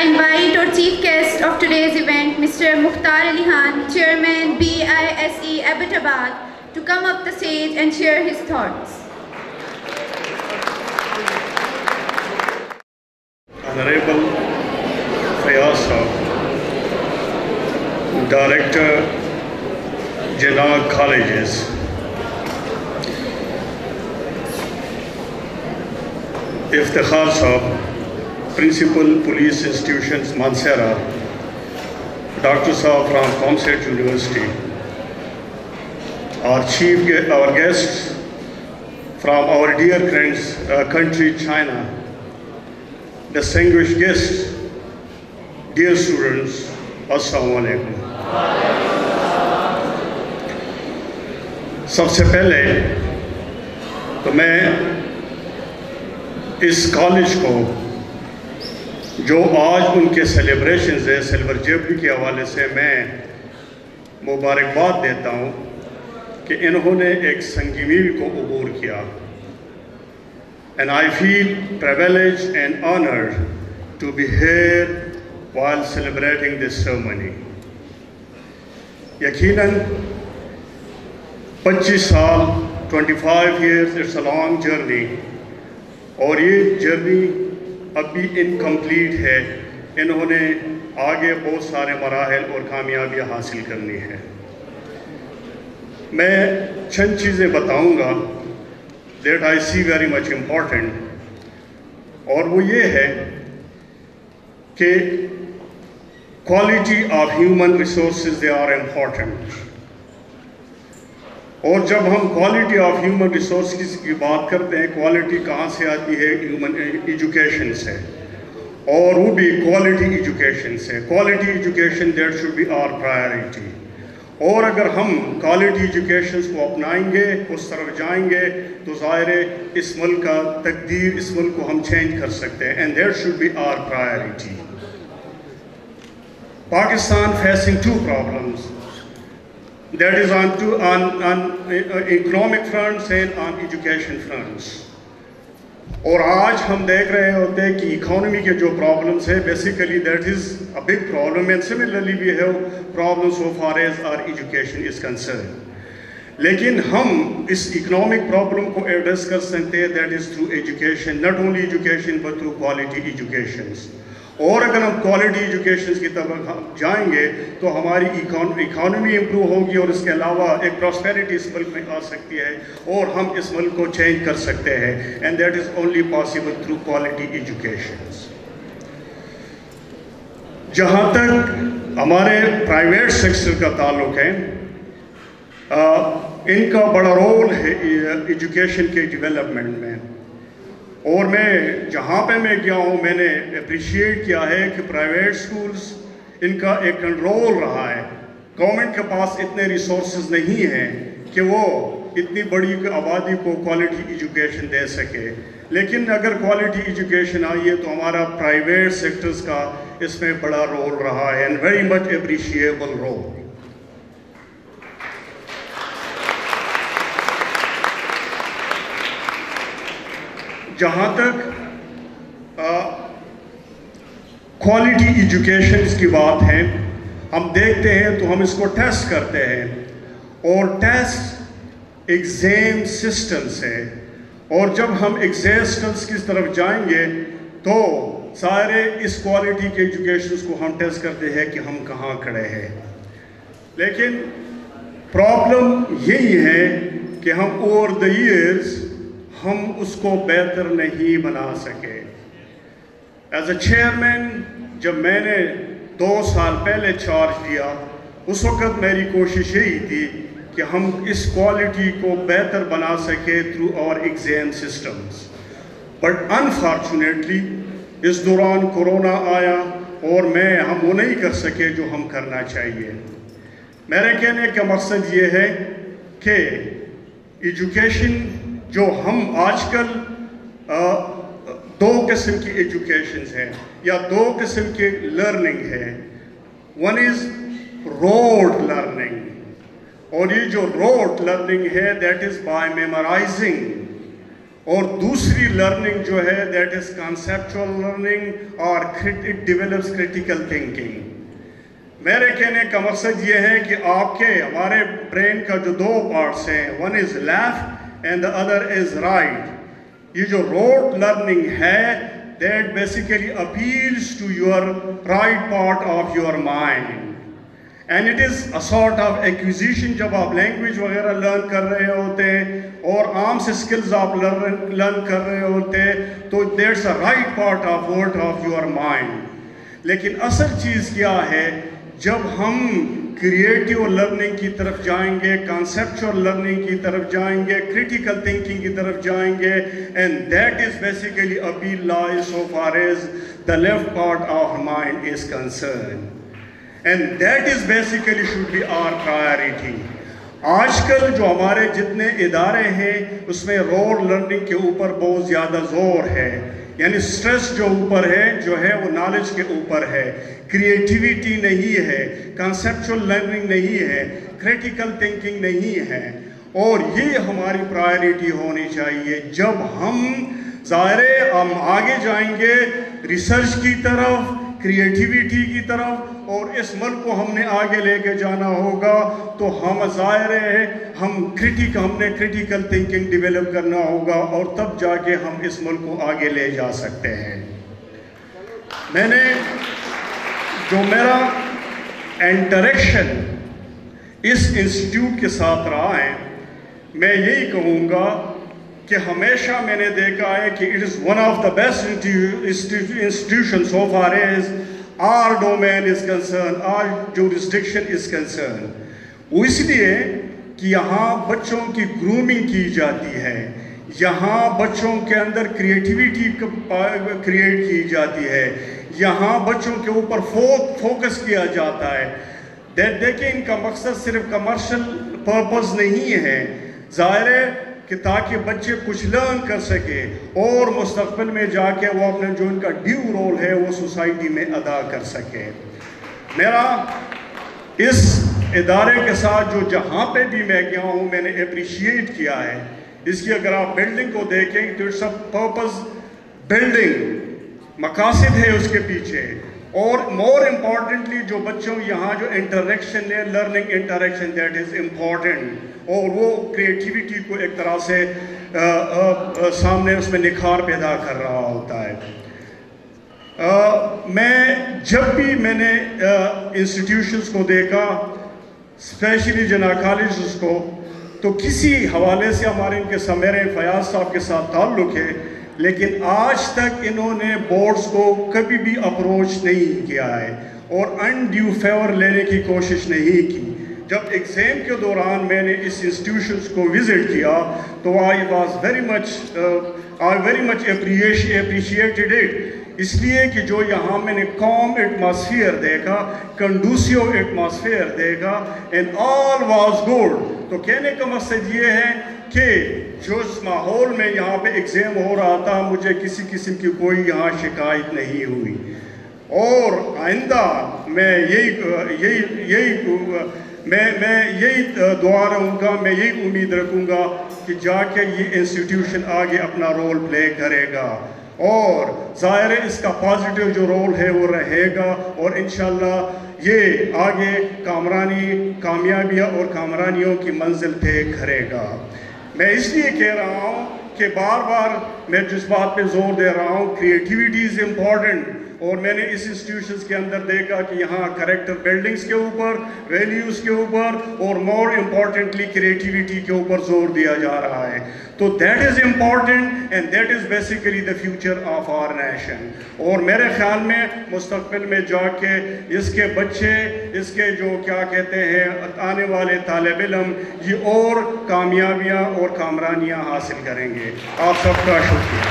I invite our chief guest of today's event, Mr. Mukhtar Ali Khan, Chairman BISE Abbottabad, to come up the stage and share his thoughts. Honorable Fayaz Director, Jinnah Colleges. Iftikhar Sahab, Principal Police Institutions, Mansehra, Dr. Sahab from ComStat University, our chief, gue- our guests from our dear friends, uh, country China, distinguished guests, dear students, Assalamu alaikum. सबसे पहले तो मैं इस college को जो आज उनके celebration है सिल्वर जेबरी के हवाले से मैं मुबारकबाद देता हूँ कि इन्होंने एक संगीवीर को अबूर किया। And I feel privileged and honour to be here while celebrating this ceremony यकीन पच्चीस साल twenty five years it's a long journey और ये जर्नी अभी इनकम्प्लीट है। इन्होंने आगे बहुत सारे मराहल और कामयाबियाँ हासिल करनी है। मैं चंद चीज़ें बताऊँगा that I see very much important और वो ये है कि quality of human resources they are important और जब हम क्वालिटी ऑफ़ ह्यूमन रिसोर्स की बात करते हैं क्वालिटी कहाँ से आती है? ह्यूमन एजुकेशन से और वो भी क्वालिटी एजुकेशन से quality education that should be our priority और अगर हम क्वालिटी एजुकेशन को अपनाएँगे उस तरफ़ जाएँगे तो ज़ाहिर इस मुल्क का तकदीर, इस मुल्क को हम चेंज कर सकते हैं। And that should be our priority Pakistan facing two problems that is on two on on uh, economic fronts and on education fronts. और आज हम देख रहे होते हैं कि इकोनॉमी के जो प्रॉब्लम्स है basically that is a big problem and similarly we have problem so far as our education is concern लेकिन हम इस इकोनॉमिक प्रॉब्लम को एड्रेस कर सकते हैं that is through education not only education but through quality education और अगर हम क्वालिटी एजुकेशन की तरफ़ हम जाएँगे तो हमारी इकोनॉमी इम्प्रूव होगी और इसके अलावा एक प्रॉस्पेरिटी इस मुल्क में आ सकती है और हम इस मुल्क को चेंज कर सकते हैं। And that is only possible through quality education जहाँ तक हमारे प्राइवेट सेक्टर का ताल्लुक है आ, इनका बड़ा रोल है एजुकेशन के डेवलपमेंट में। और मैं जहाँ पे मैं गया हूँ, मैंने अप्रिशिएट किया है कि प्राइवेट स्कूल्स इनका एक कंट्रोल रहा है। गवर्नमेंट के पास इतने रिसोर्स नहीं हैं कि वो इतनी बड़ी आबादी को क्वालिटी एजुकेशन दे सके। लेकिन अगर क्वालिटी एजुकेशन आई है तो हमारा प्राइवेट सेक्टर्स का इसमें बड़ा रोल रहा है and very much appreciable role जहाँ तक क्वालिटी एजुकेशन की बात है, हम देखते हैं तो हम इसको टेस्ट करते हैं। और टेस्ट एग्ज़ाम सिस्टम से और जब हम एग्ज़ाम की तरफ़ जाएँगे तो सारे इस क्वालिटी के एजुकेशन को हम टेस्ट करते हैं कि हम कहाँ खड़े हैं। लेकिन प्रॉब्लम यही है कि हम ओवर द ईयर्स हम उसको बेहतर नहीं बना सके। एज अ चेयरमैन जब मैंने दो साल पहले चार्ज लिया उस वक़्त मेरी कोशिश यही थी कि हम इस क्वालिटी को बेहतर बना सके through our exam systems but unfortunately इस दौरान कोरोना आया और मैं, हम वो नहीं कर सके जो हम करना चाहिए। मेरे कहने का मकसद ये है कि एजुकेशन जो हम आजकल दो किस्म की एजुकेशन है या दो किस्म के लर्निंग है। वन इज़ रोड लर्निंग और ये जो रोड लर्निंग है दैट इज़ बाय मेमोराइजिंग और दूसरी लर्निंग जो है दैट इज़ कॉन्सेप्चुअल लर्निंग और इट डेवलप्स क्रिटिकल थिंकिंग मेरे कहने का मकसद ये है कि आपके, हमारे ब्रेन का जो दो पार्ट्स हैं one is left and the other is right ये जो रोड लर्निंग है that basically appeals to your right part of your mind and it is a sort of acquisition जब आप लैंग्वेज वगैरह लर्न कर रहे होते हैं, और आम से स्किल्स आप लर्न लर्न कर रहे होते हैं तो that's a right part of word of your mind लेकिन असल चीज़ क्या है, जब हम क्रिएटिव लर्निंग की तरफ़ जाएँगे कॉन्सेप्चुअल लर्निंग की तरफ़ जाएँगे क्रिटिकल थिंकिंग की तरफ़ जाएँगे and that is basically Abi lies so far as the left part of mind is concern and that is basically should be our priority आजकल जो हमारे जितने इदारे हैं, उसमें रोल लर्निंग के ऊपर बहुत ज़्यादा ज़ोर है। यानी स्ट्रेस जो ऊपर है, जो है वो नॉलेज के ऊपर है। क्रिएटिविटी नहीं है कंसेप्चुअल लर्निंग नहीं है क्रिटिकल थिंकिंग नहीं है। और ये हमारी प्रायोरिटी होनी चाहिए। जब हम ज़ाहिर हम आगे जाएँगे रिसर्च की तरफ़ क्रिएटिविटी की तरफ़ और इस मुल्क को हमने आगे लेके जाना होगा तो हम ज़ाहिर है, हम क्रिटिक हमने क्रिटिकल थिंकिंग डेवलप करना होगा और तब जाके हम इस मुल्क को आगे ले जा सकते हैं। मैंने जो मेरा इंटरेक्शन इस इंस्टीट्यूट के साथ रहा है, मैं यही कहूँगा कि हमेशा मैंने देखा है कि it is one of the best institution so far is our domain is concern our jurisdiction is concern वो इसलिए कि यहाँ बच्चों की ग्रूमिंग की जाती है। यहाँ बच्चों के अंदर क्रिएटिविटी क्रिएट की जाती है। यहाँ बच्चों के ऊपर फो, फोकस किया जाता है। देखिए इनका मकसद सिर्फ़ कमर्शल पर्पस नहीं है। ज़ाहिर कि ताकि बच्चे कुछ लर्न कर सके और मुस्तबिल में जाके वो अपने जो इनका ड्यू रोल है वो सोसाइटी में अदा कर सके। मेरा इस इदारे के साथ जो जहाँ पे भी मैं गया हूँ, मैंने अप्रिशिएट किया है। इसकी अगर आप बिल्डिंग को देखें तो इट्स अ पर्पज बिल्डिंग मकासद है उसके पीछे। और मोर इम्पॉर्टेंटली जो बच्चों यहाँ जो इंटरेक्शन है learning interaction that is important और वो क्रिएटिविटी को एक तरह से आ, आ, आ, सामने उसमें निखार पैदा कर रहा होता है। आ, मैं जब भी मैंने इंस्टीट्यूशंस को देखा स्पेशली जना कॉलेज को तो किसी हवाले से हमारे इनके समेरे फयाज साहब के साथ ताल्लुक़ है लेकिन आज तक इन्होंने बोर्ड्स को कभी भी अप्रोच नहीं किया है और अनड्यू फेवर लेने की कोशिश नहीं की। जब एग्ज़ाम के दौरान मैंने इस इंस्टीट्यूशन को विज़िट किया तो I was very much I very much appreciated it इसलिए कि जो यहाँ मैंने कॉम एटमॉस्फेयर देखा कंडूसिव एटमॉस्फेयर देखा एंड ऑल वाज गुड तो कहने का मकसद ये है कि जो इस माहौल में यहाँ पे एग्ज़ाम हो रहा था, मुझे किसी किस्म की कोई यहाँ शिकायत नहीं हुई। और आइंदा मैं यही यही यही, मैं मैं यही दुआ रहूँगा, मैं यही उम्मीद रखूँगा कि जाके ये इंस्टीट्यूशन आगे अपना रोल प्ले करेगा। और ज़ाहिर इसका पॉजिटिव जो रोल है वो रहेगा और इन ये आगे कामरानी कामयाबियाँ और कामरानियों की मंजिल तय करेगा मैं इसलिए कह रहा हूँ कि बार बार मैं जिस बात पे ज़ोर दे रहा हूँ क्रिएटिविटी इज़ इंपॉर्टेंट और मैंने इस इंस्टीट्यूशन के अंदर देखा कि यहाँ करेक्टर बिल्डिंग्स के ऊपर वैल्यूज़ के ऊपर और मोर इम्पॉर्टेंटली क्रिएटिविटी के ऊपर ज़ोर दिया जा रहा है। तो that is important and that is basically the future of our nation और मेरे ख्याल में मुस्तबिल में जाके इसके बच्चे, इसके जो क्या कहते हैं, आने वाले तालब इलम, ये और कामयाबियाँ और कामरानियाँ हासिल करेंगे। आप सबका शुक्रिया।